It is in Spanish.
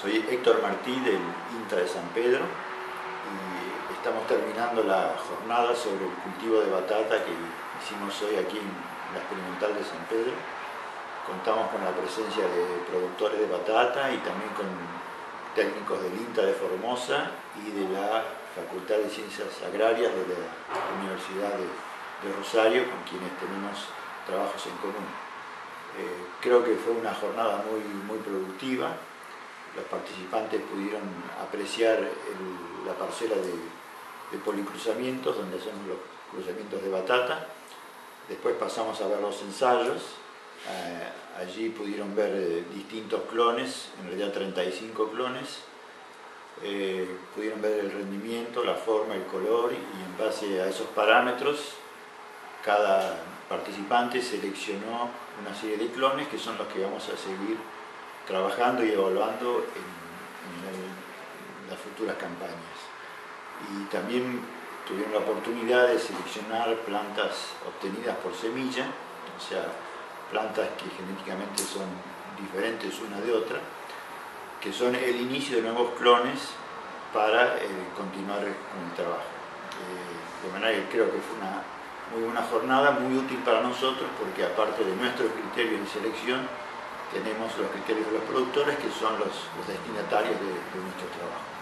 Soy Héctor Martí del INTA de San Pedro y estamos terminando la jornada sobre el cultivo de batata que hicimos hoy aquí en la Experimental de San Pedro. Contamos con la presencia de productores de batata y también con técnicos del INTA de Formosa y de la Facultad de Ciencias Agrarias de la Universidad de, Rosario, con quienes tenemos trabajos en común. Eh, creo que fue una jornada muy, muy productiva, los participantes pudieron apreciar la parcela de, policruzamientos, donde hacemos los cruzamientos de batata. Después pasamos a ver los ensayos. Eh, allí pudieron ver eh, distintos clones, en realidad 35 clones. Eh, pudieron ver el rendimiento, la forma, el color y en base a esos parámetros cada participante seleccionó una serie de clones que son los que vamos a seguir trabajando y evaluando en, las futuras campañas. Y también tuvieron la oportunidad de seleccionar plantas obtenidas por semilla, o sea, plantas que genéticamente son diferentes una de otra, que son el inicio de nuevos clones para eh, continuar con el trabajo. Eh, de manera que creo que fue una muy buena jornada, muy útil para nosotros, porque aparte de nuestros criterios de selección, tenemos los criterios de los productores que son los, destinatarios de nuestro trabajo.